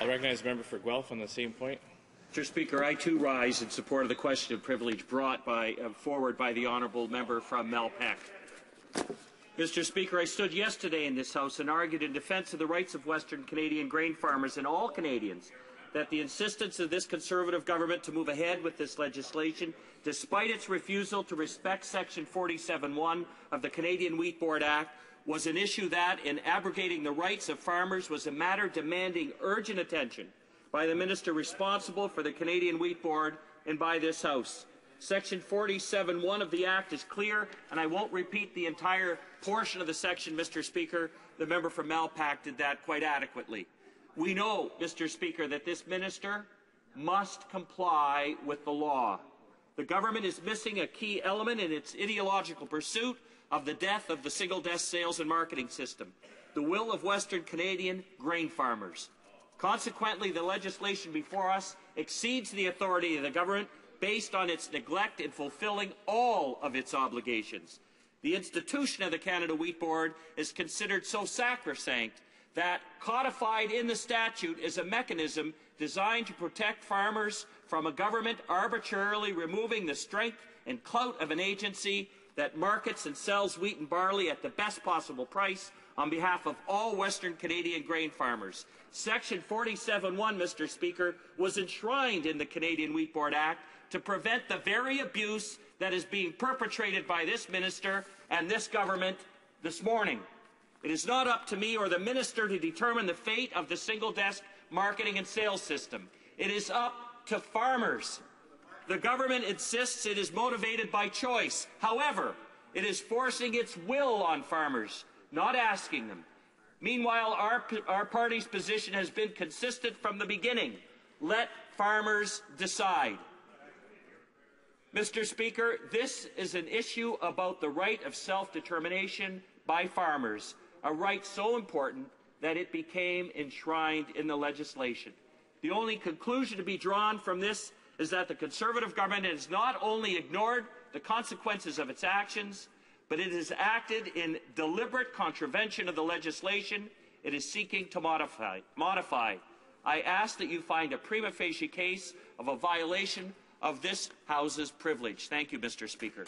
I recognize the member for Guelph on the same point. Mr. Speaker, I too rise in support of the question of privilege brought by, uh, forward by the honourable member from Malpeque. Mr. Speaker, I stood yesterday in this House and argued in defence of the rights of Western Canadian grain farmers and all Canadians that the insistence of this Conservative government to move ahead with this legislation, despite its refusal to respect Section 47.1 of the Canadian Wheat Board Act, was an issue that, in abrogating the rights of farmers, was a matter demanding urgent attention by the minister responsible for the Canadian Wheat Board and by this House. Section 47.1 of the Act is clear, and I won't repeat the entire portion of the section, Mr. Speaker. The member from Malpeque did that quite adequately. We know, Mr. Speaker, that this minister must comply with the law. The government is missing a key element in its ideological pursuit of the death of the single desk sales and marketing system, the will of Western Canadian grain farmers. Consequently, the legislation before us exceeds the authority of the government based on its neglect in fulfilling all of its obligations. The institution of the Canada Wheat Board is considered so sacrosanct that codified in the statute is a mechanism designed to protect farmers from a government arbitrarily removing the strength and clout of an agency that markets and sells wheat and barley at the best possible price on behalf of all Western Canadian grain farmers. Section 47.1, Mr. Speaker, was enshrined in the Canadian Wheat Board Act to prevent the very abuse that is being perpetrated by this minister and this government this morning. It is not up to me or the minister to determine the fate of the single desk marketing and sales system. It is up to farmers. The government insists it is motivated by choice. However, it is forcing its will on farmers, not asking them. Meanwhile, our, our party's position has been consistent from the beginning. Let farmers decide. Mr. Speaker, this is an issue about the right of self-determination by farmers a right so important that it became enshrined in the legislation. The only conclusion to be drawn from this is that the Conservative government has not only ignored the consequences of its actions, but it has acted in deliberate contravention of the legislation it is seeking to modify. modify. I ask that you find a prima facie case of a violation of this House's privilege. Thank you, Mr. Speaker.